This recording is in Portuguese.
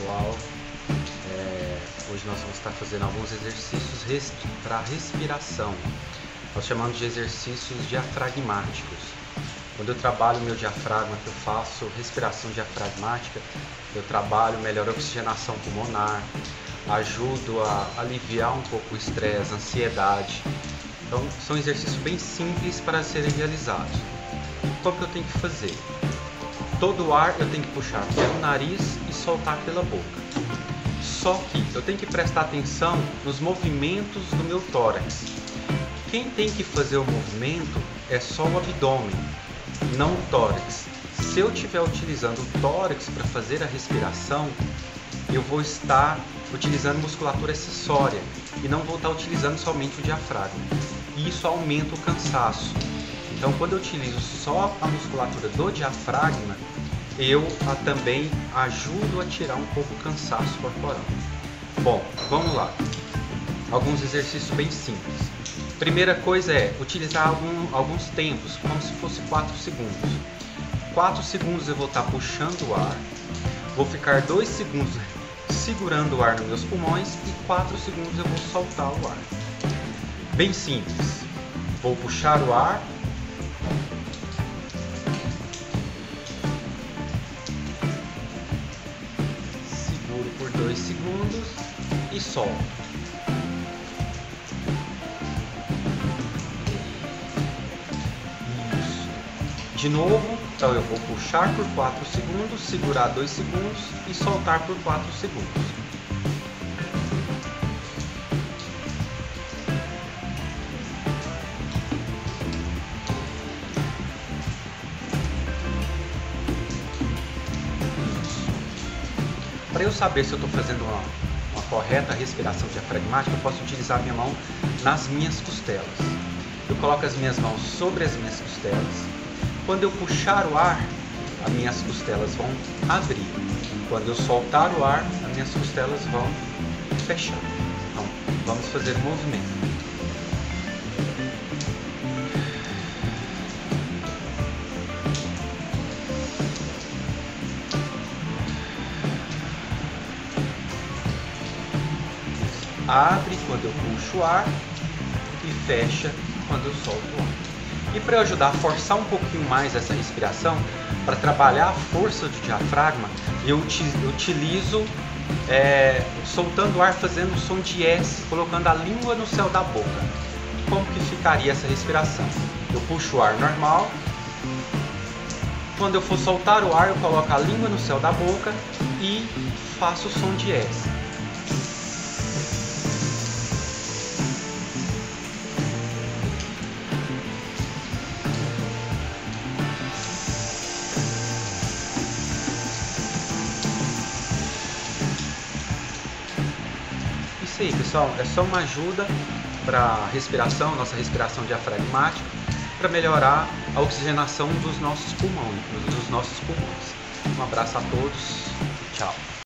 pessoal, é, hoje nós vamos estar fazendo alguns exercícios res, para respiração. Nós chamamos de exercícios diafragmáticos. Quando eu trabalho meu diafragma, que eu faço respiração diafragmática, eu trabalho melhor a oxigenação pulmonar, ajudo a aliviar um pouco o estresse, a ansiedade. Então, são exercícios bem simples para serem realizados. Como que eu tenho que fazer? Todo o ar eu tenho que puxar pelo nariz e soltar pela boca. Só que eu tenho que prestar atenção nos movimentos do meu tórax. Quem tem que fazer o movimento é só o abdômen, não o tórax. Se eu estiver utilizando o tórax para fazer a respiração, eu vou estar utilizando musculatura acessória e não vou estar utilizando somente o diafragma. E isso aumenta o cansaço. Então, quando eu utilizo só a musculatura do diafragma, eu a, também ajudo a tirar um pouco o cansaço corporal. Bom, vamos lá. Alguns exercícios bem simples. Primeira coisa é utilizar algum, alguns tempos, como se fosse 4 segundos. 4 segundos eu vou estar puxando o ar, vou ficar 2 segundos segurando o ar nos meus pulmões e 4 segundos eu vou soltar o ar. Bem simples. Vou puxar o ar, por 2 segundos e solto. De novo, então eu vou puxar por 4 segundos, segurar 2 segundos e soltar por 4 segundos. Para eu saber se eu estou fazendo uma, uma, correta respiração diafragmática, eu posso utilizar minha mão nas minhas costelas. Eu coloco as minhas mãos sobre as minhas costelas. Quando eu puxar o ar, as minhas costelas vão abrir. Quando eu soltar o ar, as minhas costelas vão fechar. Então, vamos fazer o movimento. Abre quando eu puxo o ar e fecha quando eu solto o ar. E para ajudar a forçar um pouquinho mais essa respiração, para trabalhar a força do diafragma, eu utilizo é, soltando o ar fazendo o som de S, colocando a língua no céu da boca. Como que ficaria essa respiração? Eu puxo o ar normal. Quando eu for soltar o ar, eu coloco a língua no céu da boca e faço o som de S. isso aí, pessoal. É só uma ajuda para respiração, nossa respiração diafragmática, para melhorar a oxigenação dos nossos pulmões, dos nossos pulmões. Um abraço a todos. Tchau.